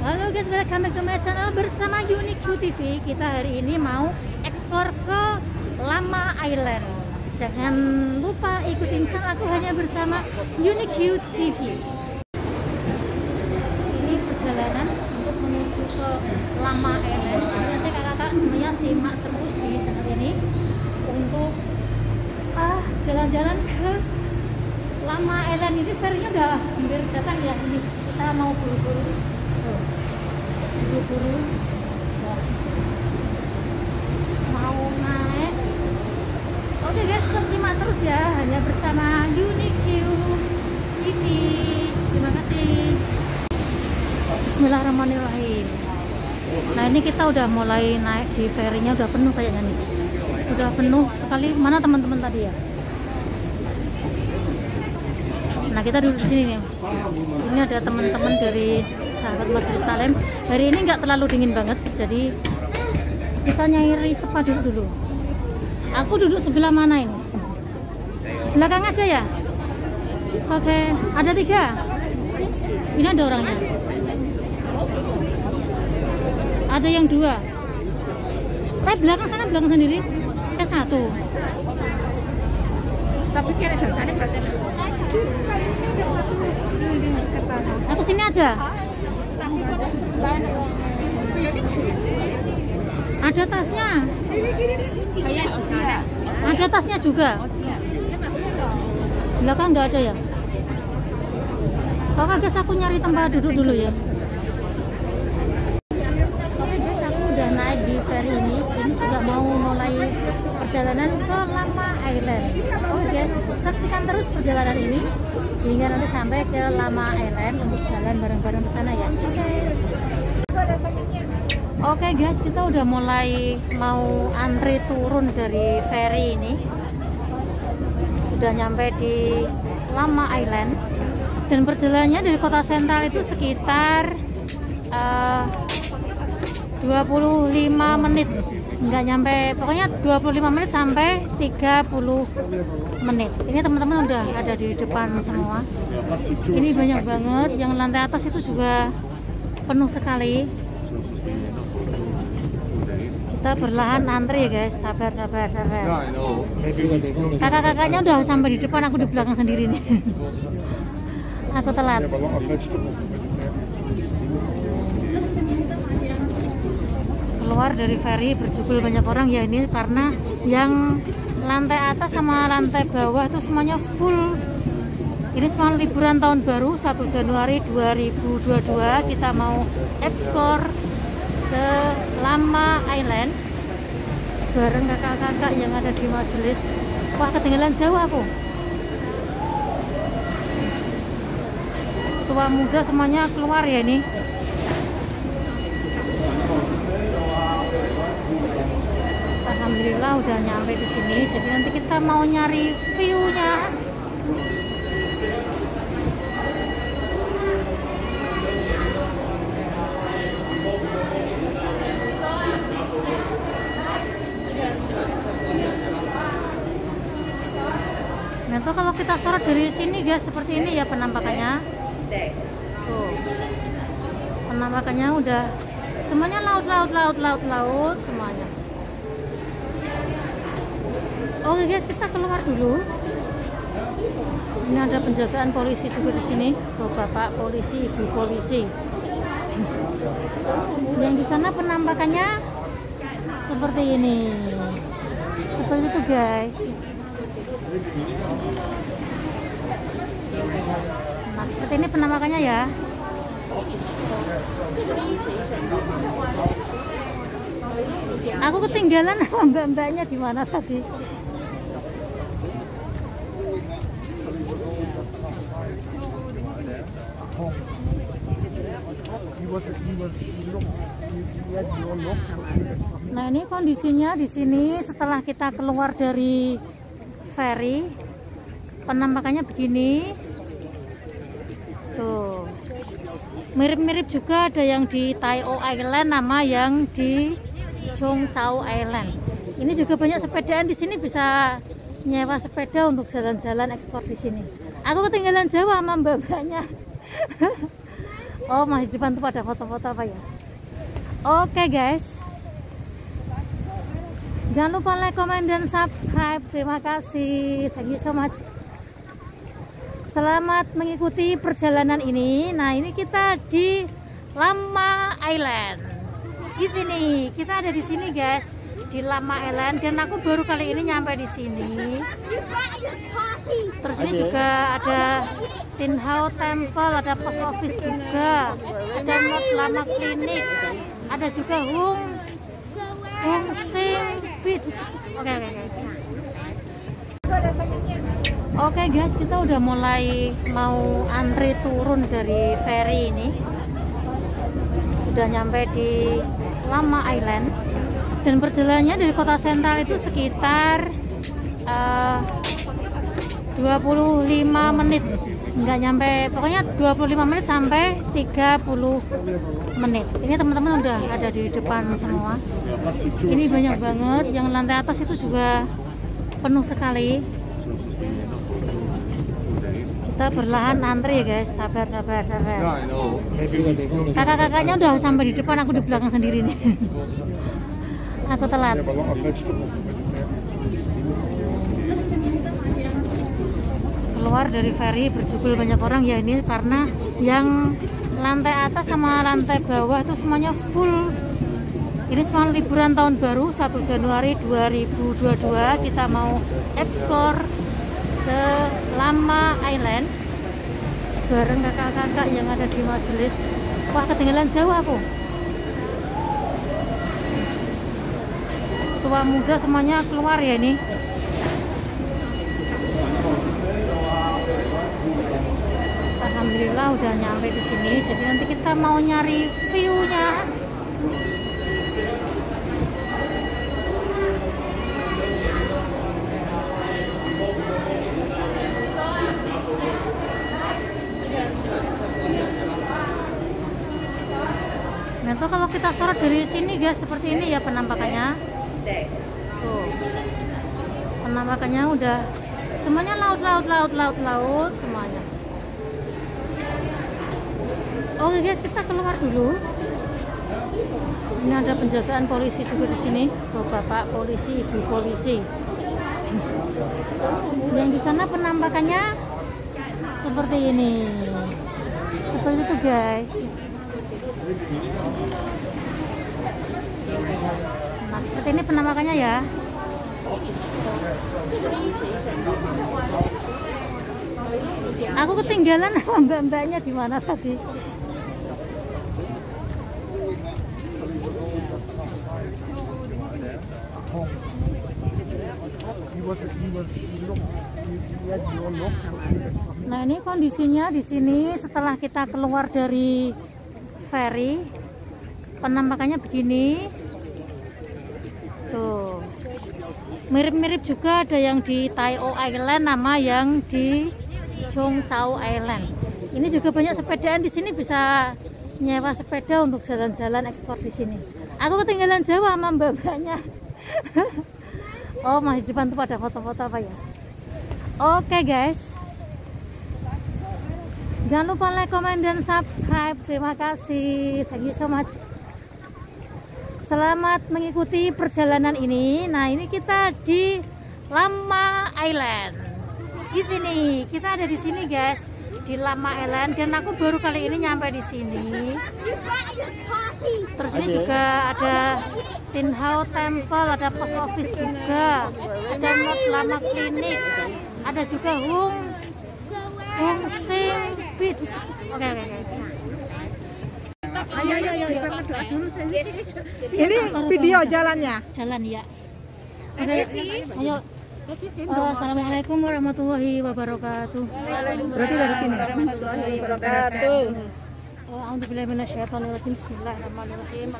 Halo guys, welcome back to my channel bersama Unique TV. Kita hari ini mau explore ke Lama Island. Jangan lupa ikutin channel aku hanya bersama Unique TV. Ini perjalanan untuk menuju ke Lama Island. Nanti kakak-kakak semuanya simak terus di channel ini untuk ah jalan-jalan ke Lama Island ini ferinya udah hampir datang ya ini kita mau buru-buru Ya. mau naik? Oke guys tetap simak terus ya. Hanya bersama Unique TV terima kasih. Bismillahirrahmanirrahim. Nah ini kita udah mulai naik di ferinya udah penuh kayaknya nih udah penuh sekali. Mana teman-teman tadi ya Nah kita duduk di sini nih. Ini ada teman-teman dari sahabat Majelis Talem. Hari ini nggak terlalu dingin banget, jadi kita nyari tempat duduk dulu. Aku duduk sebelah mana ini? Belakang aja ya. Oke, ada tiga. Ini ada orangnya. Ada yang dua. Tapi belakang sana belakang sendiri. Eh satu. tapi kira jajannya berarti Aku sini aja. Ada tasnya. Ada tasnya juga. Belakang nggak ada ya? Oke guys, aku nyari tempat duduk dulu ya. Oke guys, aku udah naik di ferry ini. Ini sudah mau mulai perjalanan ke Lama Island. Oke guys, saksikan terus perjalanan ini hingga nanti sampai ke Lama Island untuk jalan bareng-bareng ke sana ya. Oke. Oke guys, kita udah mulai mau antri turun dari ferry ini. Udah nyampe di Lama Island. Dan perjalanannya dari kota sentral itu sekitar eh, 25 menit. Nggak nyampe, pokoknya 25 menit sampai 30 menit. Ini teman-teman udah ada di depan semua. Ini banyak banget. Yang lantai atas itu juga penuh sekali kita berlahan antri ya guys sabar sabar sabar kakak-kakaknya udah sampai di depan aku di belakang sendiri nih aku telat keluar dari ferry berjubel banyak orang. Ya ini karena yang lantai atas sama lantai bawah itu semuanya full. Ini semua liburan tahun baru 1 Januari 2022 kita mau explore ke Lama Island bareng kakak-kakak yang ada di majelis. Wah ketinggalan jauh aku. Tua muda semuanya keluar ya ini Alhamdulillah udah nyampe di sini jadi nanti kita mau nyari view-nya Nah tuh kalau kita sorot dari sini guys seperti ini ya penampakannya. Tuh. Penampakannya udah semuanya laut laut laut laut laut semuanya. Oke guys kita keluar dulu. Ini ada penjagaan polisi juga di sini. Bapak polisi, ibu polisi. Yang di sana penampakannya seperti ini. Seperti itu guys. Nah, seperti ini penampakannya ya. Aku ketinggalan sama mbak-mbaknya di mana tadi. Nah, ini kondisinya di sini setelah kita keluar dari ferry penampakannya begini. Tuh. Mirip-mirip juga ada yang di Taiyo Island nama yang di Zhongzhou Island. Ini juga banyak sepedaan di sini bisa nyewa sepeda untuk jalan-jalan ekspor di sini. Aku ketinggalan jauh sama mbak-mbaknya Oh, masih di depan tuh pada foto-foto apa ya? Oke guys. Jangan lupa like, comment, dan subscribe. Terima kasih. Thank you so much. Selamat mengikuti perjalanan ini. Nah, ini kita di Lama Island. Di sini, kita ada di sini, guys. Di Lama Island dan aku baru kali ini nyampe di sini. Terus ini juga ada Tin Hau Temple, ada post office juga. Ada Lama Klinik. Ada juga Hung Hung Sing Beach. Oke, oke, oke. Oke guys, kita udah mulai mau antri turun dari ferry ini. Udah nyampe di Lama Island. Dan perjalanannya dari kota sentral itu sekitar uh, 25 menit. Nggak nyampe, pokoknya 25 menit sampai 30 menit. Ini teman-teman udah ada di depan semua. Ini banyak banget, yang lantai atas itu juga penuh sekali kita berlahan antri ya guys sabar sabar sabar kakak-kakaknya udah sampai di depan aku di belakang sendiri nih aku telat? Keluar dari ferry berjubel banyak orang. Ya ini karena yang lantai atas sama lantai bawah itu semuanya full. Ini semua liburan tahun baru 1 Januari 2022 kita mau explore ke Lama Island bareng kakak-kakak yang ada di majelis. Wah ketinggalan jauh aku tua muda semuanya keluar ya ini. Alhamdulillah udah nyampe di sini. Jadi nanti kita mau nyari view-nya. Nah kalau kita sorot dari sini guys seperti ini ya penampakannya. Tuh. Udah semuanya laut laut laut laut laut semuanya. Oke guys kita keluar dulu. Ini ada penjagaan polisi juga di sini. Tuh bapak polisi, ibu polisi. Yang di sana penampakannya seperti ini. Seperti itu guys. Seperti ini penampakannya ya. Aku ketinggalan sama mbak-mbaknya di mana tadi. Nah ini kondisinya di sini setelah kita keluar dari ferry penampakannya begini tuh mirip-mirip juga ada yang di Taio Island nama yang di Chongchao Island ini juga banyak sepedaan di sini bisa nyewa sepeda untuk jalan-jalan ekspor di sini aku ketinggalan jauh sama mbak-mbaknya oh masih dibantu pada foto-foto apa ya oke okay, guys Jangan lupa like, comment, dan subscribe. Terima kasih. Thank you so much. Selamat mengikuti perjalanan ini. Nah, ini kita di Lama Island. Di sini, kita ada di sini, guys. Di Lama Island dan aku baru kali ini nyampe di sini. Terus ini juga ada Tin Hau Temple, ada post office juga. Ada Mos Lama Klinik. Ada juga Hung Hung Sing Beach. Oke, oke, oke. Ayo, ayo, saya. Ini video jalannya. Jalan ya. Oke, ayo. Oh, Assalamualaikum warahmatullahi wabarakatuh. Berarti dari sini. Warahmatullahi wabarakatuh. Bismillahirrahmanirrahim.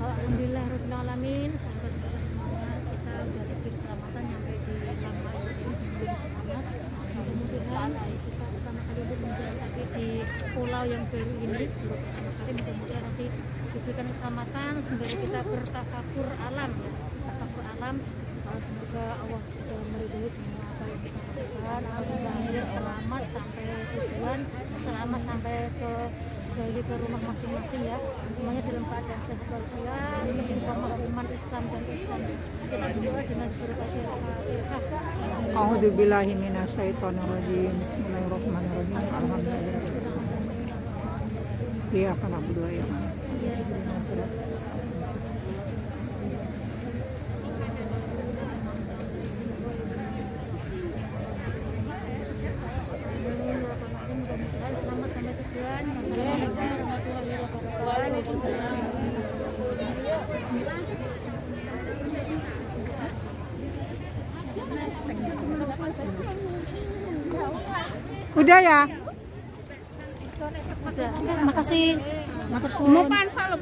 Alhamdulillah rabbil alamin. Udah diberi keselamatan nyampe di Lama ini selamat. Mudah-mudahan kita pertama kali berjalan kaki di pulau yang baru ini. Pertama kali mudah-mudahan nanti diberikan keselamatan sembari kita bertafakur alam ya tafakur alam semoga Allah sudah meridhoi semua apa yang kita lakukan alhamdulillah selamat sampai tujuan selamat sampai ke kembali ke rumah masing-masing ya semuanya dalam keadaan sehat walafiat istiqomah iman Islam dan Islam kita berdoa dengan berbagai A'udzubillahi minasyaitonirrajim. Bismillahirrahmanirrahim. Alhamdulillah. Iya kan aku doa ya mas. Selamat sampai tujuan. Udah ya? Udah. Oke, makasih. Matur suwun.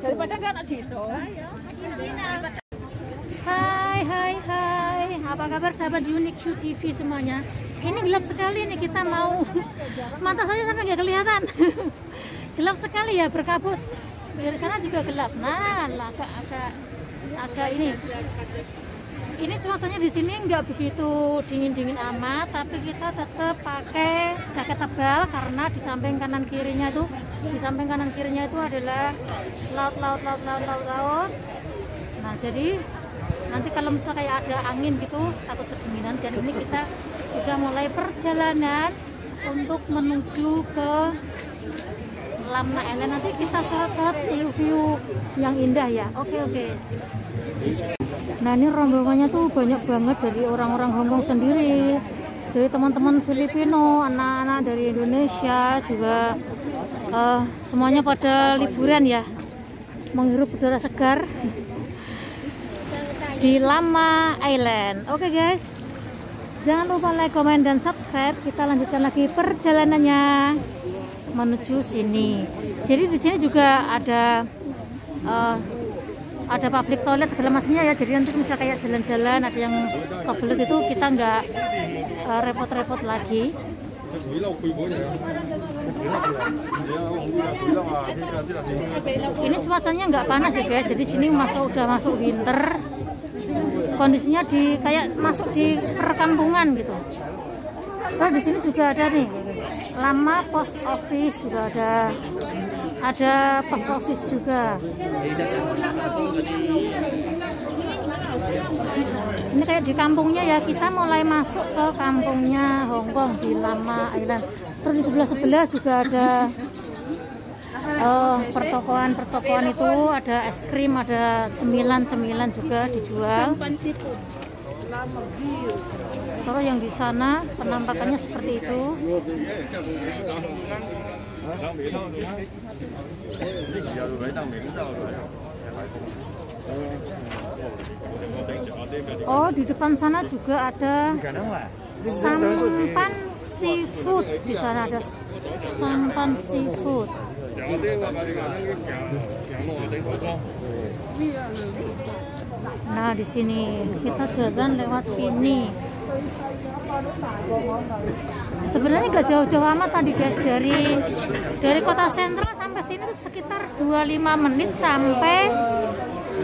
daripada kan anak jiso. Hai, hai, hai. Apa kabar sahabat Unique Q TV semuanya? Ini gelap sekali nih kita mau mata saya sampai nggak kelihatan. gelap sekali ya berkabut. Dari sana juga gelap. Nah, agak agak agak ini. Ini cuacanya di sini nggak begitu dingin-dingin amat, tapi kita tetap pakai jaket tebal karena di samping kanan kirinya itu, di samping kanan kirinya itu adalah laut, laut, laut, laut, laut, laut. Nah, jadi nanti kalau misalnya kayak ada angin gitu takut kedinginan dan ini kita sudah mulai perjalanan untuk menuju ke Lamna Island nanti kita shot-shot view-view yang indah ya. Oke oke. Nah ini rombongannya tuh banyak banget dari orang-orang Hongkong sendiri dari teman-teman Filipino anak-anak dari Indonesia juga. Eh, semuanya pada liburan ya. Menghirup udara segar di Lama Island. Oke guys, jangan lupa like, komen, dan subscribe. Kita lanjutkan lagi perjalanannya menuju sini. Jadi di sini juga ada eh, ada public toilet segala macamnya ya. Jadi nanti bisa kayak jalan-jalan ada yang kebelet itu kita nggak eh, repot-repot lagi. Ini cuacanya nggak panas ya guys. Jadi sini masuk udah masuk winter kondisinya di kayak masuk di perkampungan gitu. Terus di sini juga ada nih lama post office juga ada ada post office juga. Ini kayak di kampungnya ya kita mulai masuk ke kampungnya Hongkong di Lama Island. Terus di sebelah sebelah juga ada eh, pertokoan-pertokoan itu ada es krim, ada cemilan-cemilan juga dijual. Terus yang di sana penampakannya seperti itu. Oh, di depan sana juga ada sampan seafood. Di sana ada sampan seafood. Nah, di sini kita jalan lewat sini. Sebenarnya nggak jauh-jauh amat tadi guys dari dari kota sentral sampai sini tuh sekitar 25 menit sampai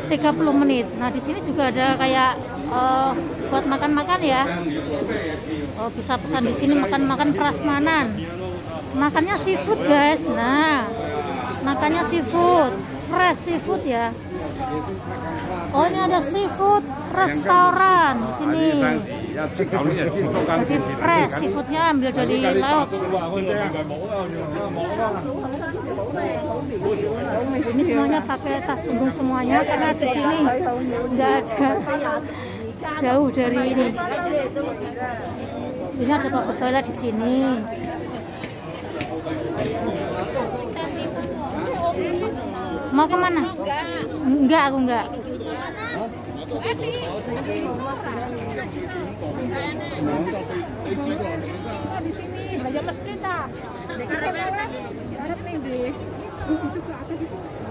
30 menit. Nah, di sini juga ada kayak eh, buat makan-makan ya. Oh, bisa pesan di sini makan-makan prasmanan. Makannya seafood, guys. Nah, makannya seafood, fresh seafood ya. Oh, ini ada seafood restoran di sini. Jadi fresh seafoodnya ambil dari laut. Ini semuanya pakai tas punggung semuanya karena di sini nggak ada jauh dari ini. Ini ada public toilet di sini. Mau ke mana? Enggak, aku enggak. Ndi?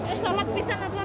Eh salat pisan apa?